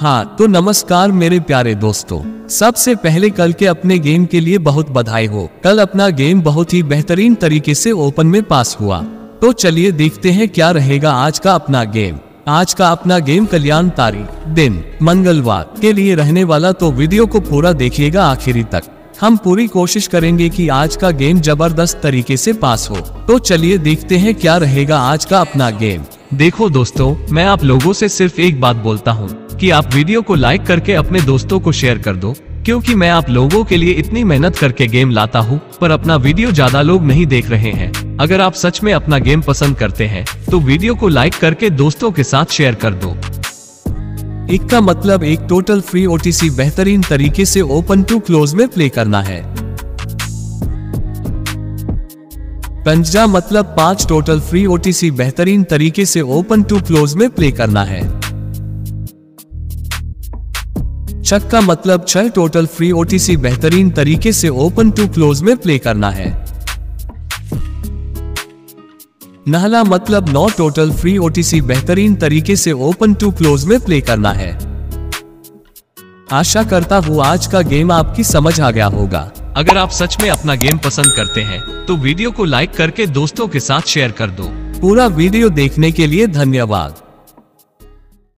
हाँ तो नमस्कार मेरे प्यारे दोस्तों। सबसे पहले कल के अपने गेम के लिए बहुत बधाई हो। कल अपना गेम बहुत ही बेहतरीन तरीके से ओपन में पास हुआ। तो चलिए देखते हैं क्या रहेगा आज का अपना गेम। आज का अपना गेम कल्याण तारीख दिन, मंगलवार के लिए रहने वाला तो वीडियो को पूरा देखिएगा आखिरी तक। हम पूरी कोशिश करेंगे कि आज का गेम ज़बरदस्त तरीके से पास हो। तो चलिए देखते हैं क्या रहेगा आज का अपना गेम। देखो दोस्तों, मैं आप लोगों से सिर्फ़ एक बात बोलता हूँ। कि आप वीडियो को लाइक करके अपने दोस्तों को शेयर कर दो, क्योंकि मैं आप लोगों के लिए इतनी मेहनत करके गेम लाता हूँ, पर अपना वीडियो ज़्यादा लोग नहीं देख रहे हैं। अगर आप सच में अपना गेम पसंद करते हैं तो वीडियो को लाइक करके दोस्तों के साथ शेयर कर दो। एक का मतलब एक टोटल फ्री ओटीसी बेहतरीन तरीके से ओपन टू क्लोज में प्ले करना है। पंजा मतलब पाँच टोटल फ्री ओटीसी बेहतरीन तरीके से ओपन टू क्लोज में प्ले करना है। छक का मतलब छह टोटल फ्री ओटीसी बेहतरीन तरीके से ओपन टू क्लोज में प्ले करना है। नहला मतलब नौ टोटल फ्री ओटीसी बेहतरीन तरीके से ओपन टू क्लोज में प्ले करना है। आशा करता हूँ आज का गेम आपकी समझ आ गया होगा। अगर आप सच में अपना गेम पसंद करते हैं तो वीडियो को लाइक करके दोस्तों के साथ शेयर कर दो। पूरा वीडियो देखने के लिए धन्यवाद।